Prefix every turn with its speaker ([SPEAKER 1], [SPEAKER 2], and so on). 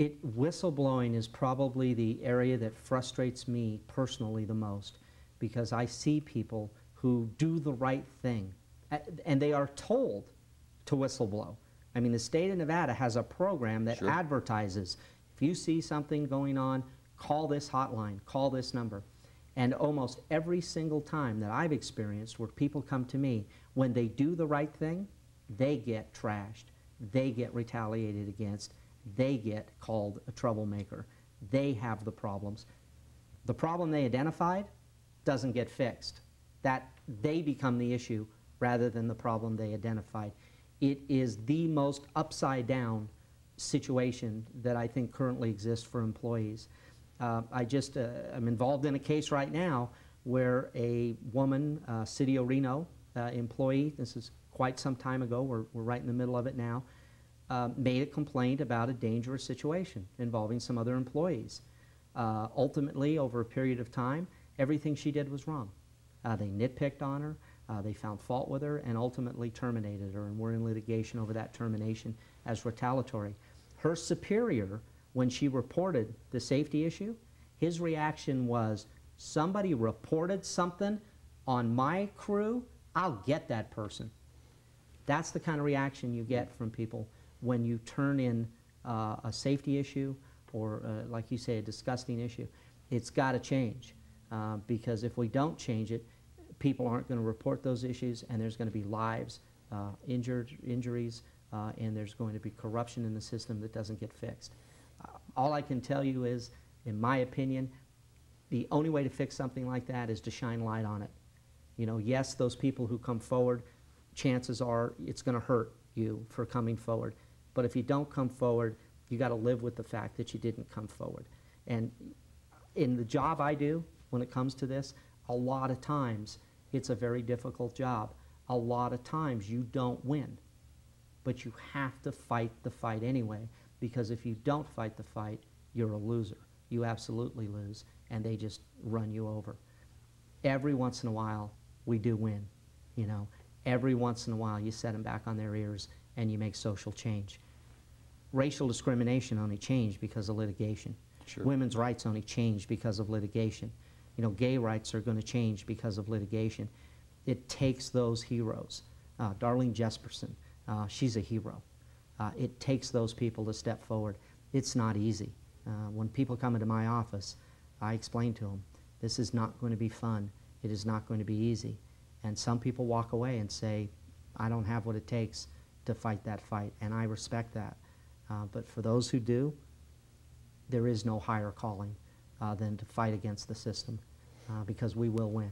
[SPEAKER 1] It, whistleblowing is probably the area that frustrates me personally the most because I see people who do the right thing and they are told to whistleblow. I mean, the state of Nevada has a program that
[SPEAKER 2] Sure.
[SPEAKER 1] advertises if you see something going on, call this hotline, call this number. And almost every single time that I've experienced where people come to me, when they do the right thing, they get trashed, they get retaliated against, they get called a troublemaker, they have the problems. The problem they identified doesn't get fixed. That they become the issue rather than the problem they identified. It is the most upside down situation that I think currently exists for employees. Uh, I just uh, am involved in a case right now where a woman, uh, City of Reno uh, employee, this is quite some time ago, we're, we're right in the middle of it now, uh, made a complaint about a dangerous situation involving some other employees. Uh, ultimately, over a period of time, everything she did was wrong. Uh, they nitpicked on her, uh, they found fault with her, and ultimately terminated her, and we're in litigation over that termination as retaliatory. Her superior, when she reported the safety issue, his reaction was, somebody reported something on my crew, I'll get that person. That's the kind of reaction you get from people when you turn in uh, a safety issue or, uh, like you say, a disgusting issue. It's got to change uh, because if we don't change it, people aren't going to report those issues and there's going to be lives uh, injured, injuries, uh, and there's going to be corruption in the system that doesn't get fixed. Uh, all I can tell you is, in my opinion, the only way to fix something like that is to shine light on it. You know, yes, those people who come forward, chances are it's going to hurt you for coming forward. But if you don't come forward, you got to live with the fact that you didn't come forward. And in the job I do, when it comes to this, a lot of times it's a very difficult job. A lot of times you don't win, but you have to fight the fight anyway, because if you don't fight the fight, you're a loser. You absolutely lose, and they just run you over. Every once in a while, we do win, you know. Every once in a while, you set them back on their ears and you make social change. Racial discrimination only changed because of litigation.
[SPEAKER 2] Sure.
[SPEAKER 1] Women's rights only changed because of litigation. You know, gay rights are going to change because of litigation. It takes those heroes. Uh, Darlene Jespersen, uh, she's a hero. Uh, it takes those people to step forward. It's not easy. Uh, when people come into my office, I explain to them, this is not going to be fun. It is not going to be easy. And some people walk away and say, I don't have what it takes to fight that fight, and I respect that. Uh, but for those who do, there is no higher calling uh, than to fight against the system uh, because we will win.